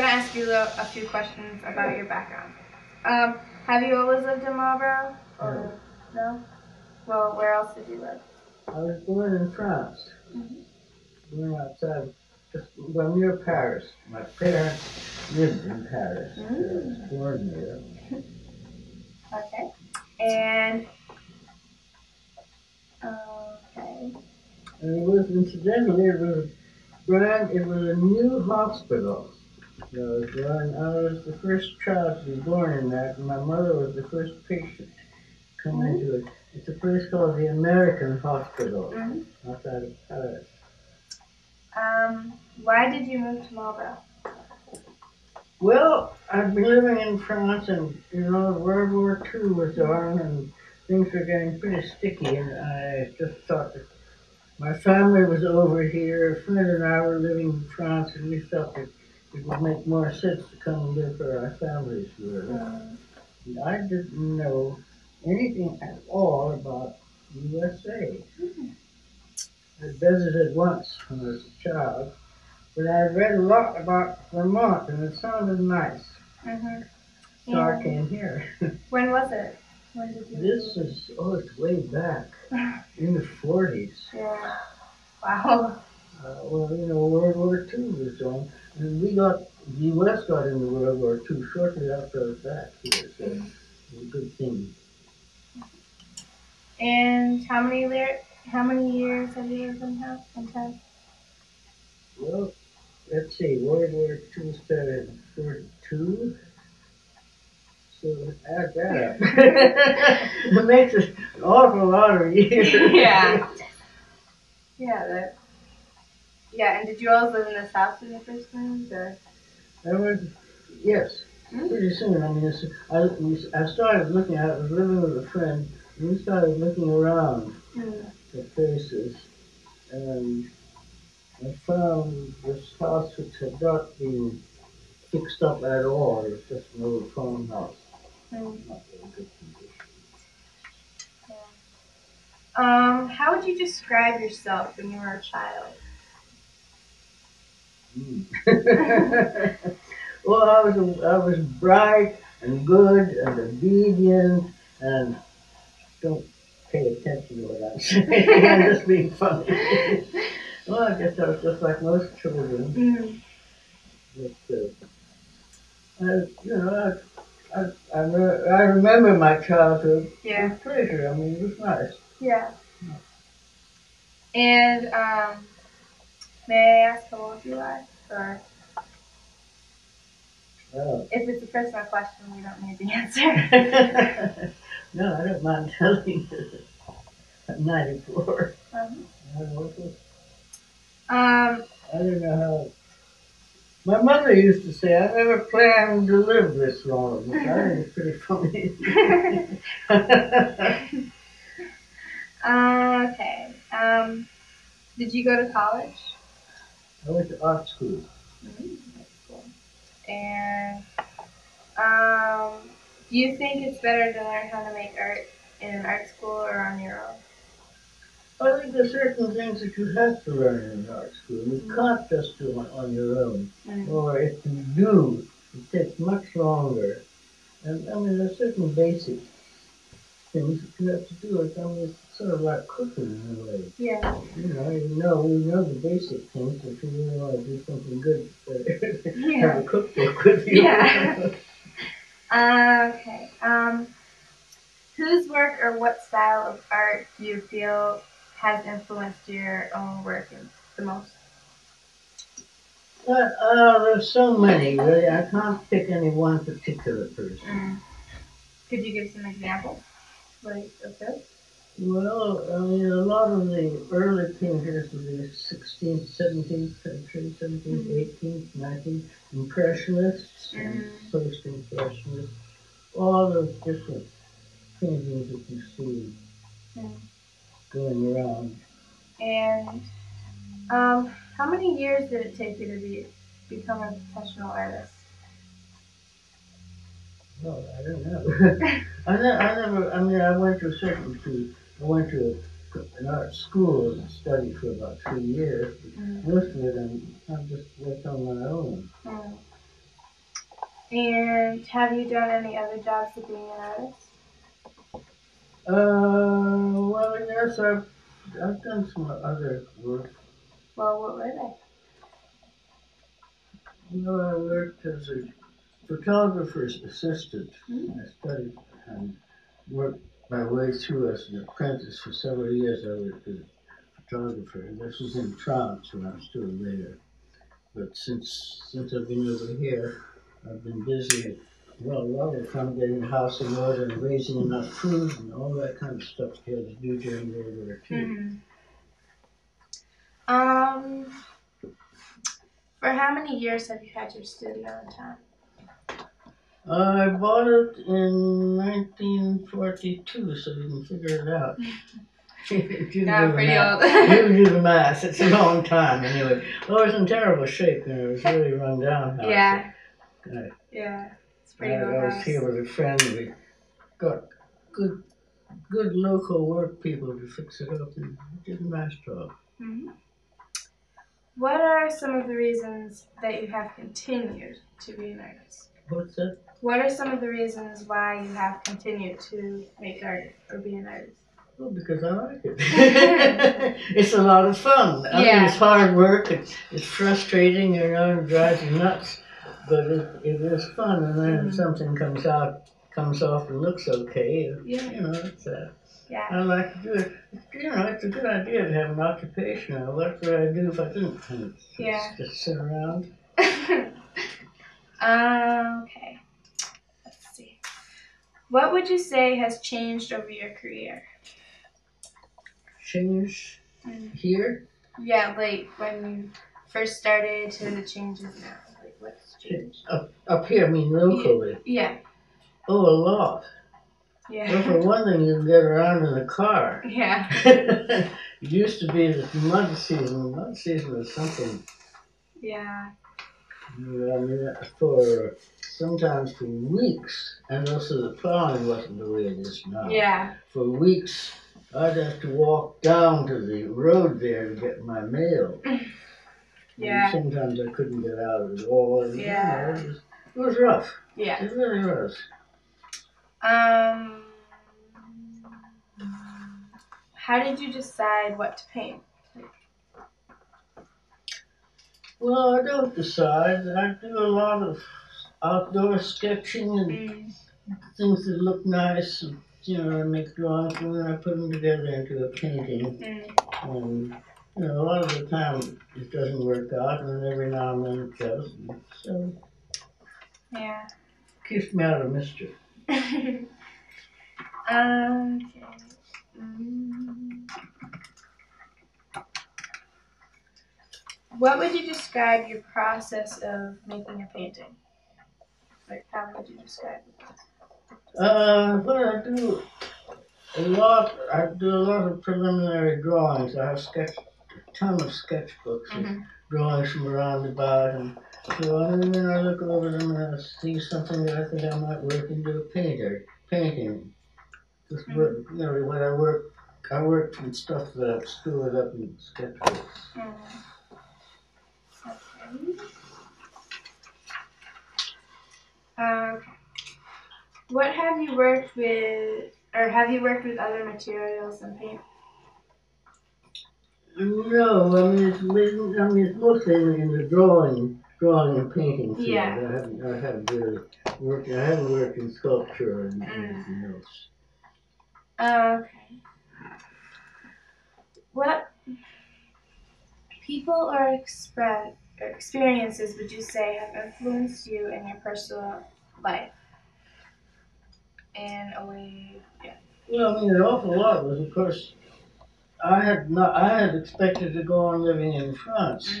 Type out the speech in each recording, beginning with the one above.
gonna ask you a, a few questions about your background. Um, have you always lived in Marlboro? Or no? Well, where else did you live? I was born in France. Mhm. Born outside, just well near Paris. My parents lived in Paris. so I was born there. Okay. And okay. And it was incidentally, it was brand, it was a new hospital. Was run. I was the first child to be born in that, and my mother was the first patient to come into it. It's a place called the American Hospital Mhm. outside of Paris. Um, why did you move to Marlboro? Well, I'd been living in France, and you know, World War II was on, and things were getting pretty sticky, and I just thought that my family was over here. A friend and I were living in France, and we felt that it would make more sense to come and live where our families were. Um, And I didn't know anything at all about USA. I visited once when I was a child, but I read a lot about Vermont, and it sounded nice. mhm. So I came here. when was it? When did you? This is, oh, it's way back in the 40s. Yeah. Wow. Uh, well, you know, World War II was on, and we got, the U.S. got into World War II shortly after that here, so it was a good thing. And how many year, how many years have you in house town? Well, let's see, World War II started in 42. So add that up. it makes an awful lot of years. Yeah. Yeah. That. Yeah. And did you always live in this house when you first moved, or? I was, yes, Hmm? pretty soon. I mean, it's, I, we- I started looking. I was living with a friend, and we started looking around Mm. at places, and I found this house which had not been fixed up at all. It was just an old farmhouse. Mm. Not very good condition. Um, how would you describe yourself when you were a child? Mm. well, I was I was bright and good and obedient and don't pay attention to what I'm saying. I'm just being funny. well, I guess I was just like most children. Mm. But, uh, I, you know, I, I, I, re- I remember my childhood Yeah. with pleasure. I mean, it was nice. Yeah. And um, may I ask how old you are? Or Oh. if it's a personal question, we don't need the answer. no, I don't mind telling you. I'm 94. um, I don't know what this um, I don't know how. My mother used to say, I never planned to live this long, which I think is pretty funny. uh, okay. Um, did you go to college? I went to art school. Mm, cool. And um, do you think it's better to learn how to make art in an art school or on your own? I think there's certain things that you have to learn in art school. You can't just do it on your own. Mm. Or if you do, it takes much longer. And I mean, there's certain basic things that you have to do. It's, I it's sort of like cooking in a way. Yeah. You know, you know, we know the basic things, but you really want to do something good. uh, Yeah. Have a cookbook with you. Yeah. Uh, okay. Um, whose work or what style of art do you feel has influenced your own work the most? But, uh, there's so many, really. I can't pick any one particular person. Could you give some examples? Like, okay. Well, I mean, a lot of the early painters of the 16th, 17th century, 17th, Mhm. 18th, 19th, Impressionists and Mhm. post-Impressionists, all those different paintings that you see Mhm. going around. And um, how many years did it take you to be become a professional artist? No, I don't know. I, ne- I never, I mean, I went to a certain, to, I went to an art school and studied for about three years. But Mm. most of it, I'm, I'm just worked on my own. Mm. And have you done any other jobs to being an artist? Uh, well, yes, I've, I've done some other work. Well, what were they? You know, I worked as a photographer's assistant. Hmm. I studied and worked my way through as an apprentice for several years. I worked as a photographer. And this was in France when I'm still there. But since since I've been over here, I've been busy. Well, a lot of the time getting the house in order and raising enough food and all that kind of stuff had to do during World War II. Mm-hmm. Um, for how many years have you had your studio in town? I bought it in 1942, so you can figure it out. You can do Yeah, the pretty old. you do the math. It's a long time anyway. Oh, it was in terrible shape. and it was really run down house. yeah. Yeah. It's pretty I, old I was here with a friend. We got good, good local work people to fix it up and did a nice job. Mhm. What are some of the reasons that you have continued to be an artist? What's that? What are some of the reasons why you have continued to make art or be an artist? Well, because I like it. it's a lot of fun. I mean, Yeah. it's hard work. It's, it's frustrating, you know, it drives you nuts. But it, it is fun, and then if Mhm. something comes out, comes off and looks okay, Yeah. you know, it's, uh, Yeah. I like to do it. You know, it's a good idea to have an occupation. What would I do if I didn't? Just, Yeah. Just sit around. um, okay. Let's see. What would you say has changed over your career? Change Mm. here. Yeah, like when you first started to the changes now. Like what's changed? Up, up here, I mean locally. Yeah. Oh, a lot. Yeah. Well, for one thing, you can get around in a car. yeah. it used to be the mud season, mud season was something, Yeah. I mean, for sometimes for weeks, and also the plowing wasn't the way it is now. Yeah. For weeks, I'd have to walk down to the road there to get my mail. And Yeah. sometimes I couldn't get out at all. and, you know, Yeah. it, was, it was rough. Yeah. It really was. Um. How did you decide what to paint? Well, I don't decide. I do a lot of outdoor sketching and Mm. things that look nice, and, you know, I make drawings and then I put them together into a painting. Mm. And, you know, a lot of the time it doesn't work out, and then every now and then it does. So Yeah. keeps me out of mischief. um. Okay. Mm. What would you describe your process of making a painting? Like, how would you describe it? Uh, what I do a lot, I do a lot of preliminary drawings. I have sketched a ton of sketchbooks of Mhm. drawings from around about, and so and then I look over them and I see something that I think I might work into a painter painting. Just work, you know, when I work, I work from stuff that I've stored up in sketchbooks. Mm. Okay. What have you worked with, or have you worked with other materials and paint? No, I mean it's I mean it's mostly in the drawing, drawing and painting field. Yeah. I haven't I haven't really worked I haven't worked in sculpture and Mm. anything else. Okay. What people are express or experiences would you say have influenced you in your personal life? In a way, yeah. Well, I mean an awful lot was of course I had not I had expected to go on living in France.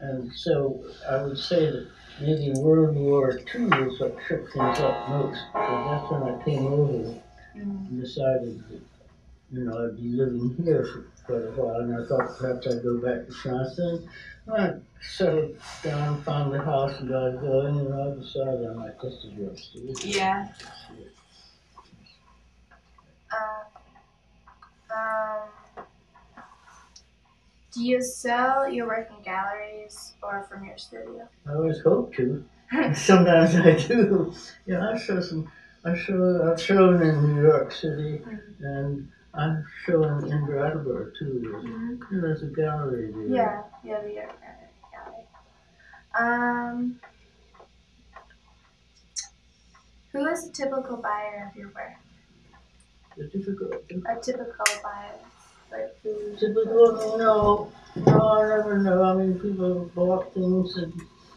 And so I would say that maybe World War II was what shook things up most. Because that's when I came over Mm. and decided that, you know, I'd be living here for quite a while. And I thought perhaps I'd go back to France. Then when I settled down, found a house and got going, and I decided I might just as well stay here. Yeah. Um, um, do you sell your work in galleries or from your studio? I always hope to. Sometimes I do. Yeah, I show some. I show. I've shown in New York City, and I've showing in Brattleboro too. There's, Mhm. there's a gallery there. Yeah, yeah, the art gallery. Um, who is a typical buyer of your work? It's difficult. A typical buyer, like who? Typical? No, no, I never know. I mean, people have bought things, and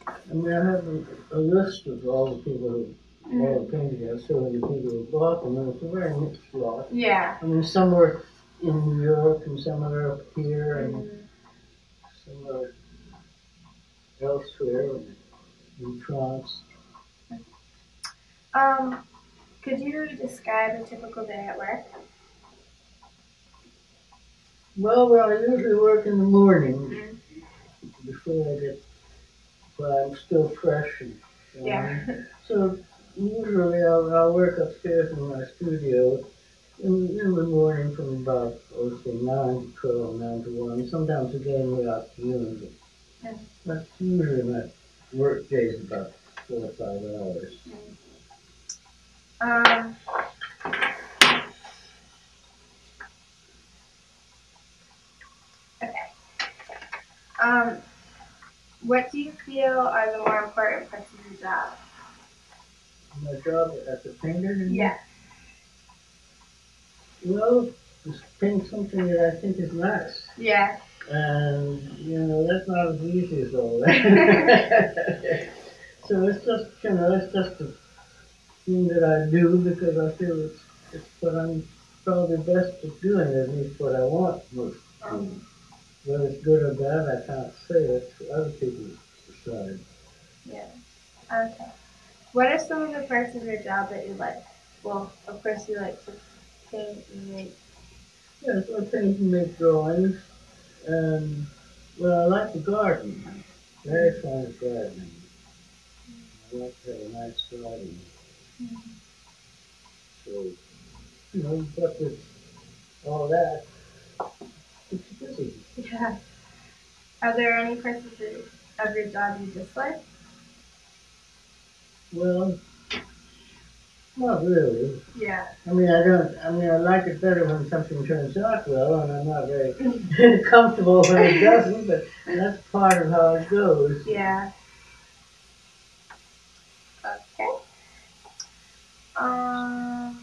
I mean, I have a, a list of all the people who. All the paintings I've shown the people who bought them, and it's a very mixed lot. Yeah. I mean, some were in New York, and some are up here, and Mhm. some are elsewhere in France. Um, could you describe a typical day at work? Well, well, I usually work in the morning Mhm. before I get, while I'm still fresh and. you know. Yeah. So usually I'll, I'll work upstairs in my studio in, in the morning from about, let's say, nine to twelve, nine to one, sometimes again in the afternoon. But Yeah. That's usually my work day is about four or five hours. Um, okay. Um, what do you feel are the more important parts of your job? My job as a painter? Yeah. Well, just paint something that I think is nice. Yeah. And, you know, that's not as easy as all that. so it's just, you know, it's just a thing that I do because I feel it's, it's what I'm probably best at doing, at least what I want most do. Whether it's good or bad, I can't say. That's for other people to decide. Yeah. Okay. What are some of the parts of your job that you like? Well, of course you like to paint and make. Yes, I paint and make drawings. And, well, I like the garden. Very fond of gardening. I like to have a nice garden. So, you know, but with all that, it's busy. Yeah. Are there any parts of, of your job you dislike? Well, not really. Yeah. I mean, I don't, I mean, I like it better when something turns out well, and I'm not very comfortable when it doesn't, but that's part of how it goes. Yeah. Okay. Um,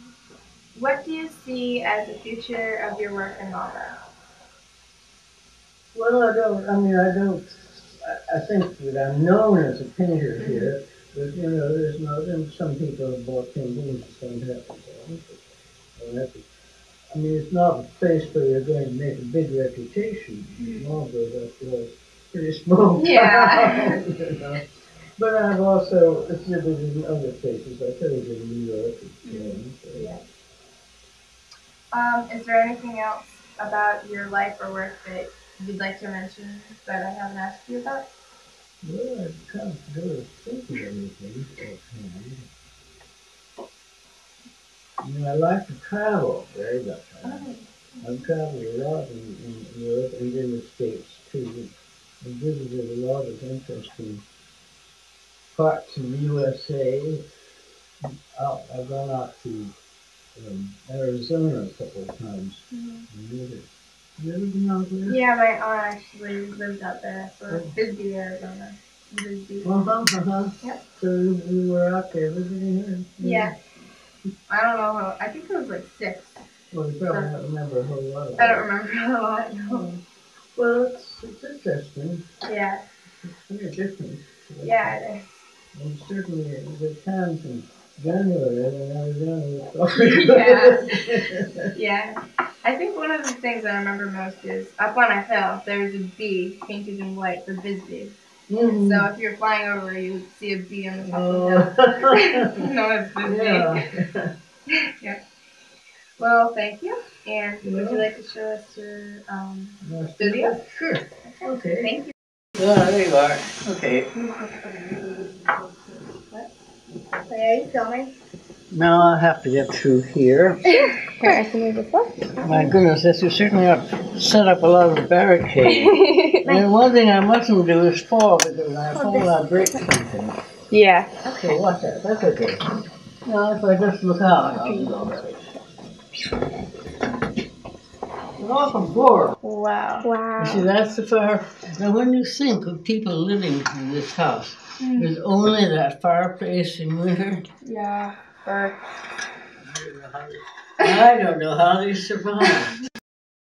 what do you see as the future of your work in Malta? Well, I don't, I mean, I don't, I, I think that I'm known as a painter here, but, you know, there's no, then some people have bought paintings and don't I mean, it's not a place where you're going to make a big reputation. After all, it's a pretty small Yeah. town, you know. But I've also exhibited in other places, I have in New York and so on. so- Yeah. Um, is there anything else about your life or work that you'd like to mention that I haven't asked you about? Well, I can't really think of anything offhand. I mean, I like to travel very much. I- I've traveled a lot in, in Europe and in the States too. I visited a lot of interesting parts of the USA. Out, I've gone out to um, Arizona a couple of times. and visited. You out there? Yeah, my aunt actually lived out there for Bisbee, Arizona. Bisbee. Uh-huh, uh-huh. Yep. So you, you were out there visiting her? Yeah. I don't know how, I think it was like six. Well, you probably don't remember a whole lot of I don't remember a lot, no. Well, it's, it's interesting. Yeah, It's very different. yeah, it is. And certainly the times in January when Arizona was probably Yeah. Yeah. I think one of the things I remember most is up on a hill, there was a bee painted in white for Bisbee. Mhm. So if you're flying over, you would see a bee on the top Oh. of the hill. no, it's Bisbee. yeah. Well, thank you. And would you like to show us your um, Studio? Sure. Okay. Thank you. Ah, there you are. Okay. Are you filming? Now I'll have to get through here. Here, I can move this one. My goodness, this is certainly have set up a lot of barricades. And one thing I mustn't do is fall because when I fall, I break something. Yeah. Okay, watch that. That's okay. Now, if I just look out, I'll be all right. An awesome floor. Wow. You see, that's the fire. Now, when you think of people living in this house, there's only that fireplace in winter. Yeah. Or I don't know how they survive.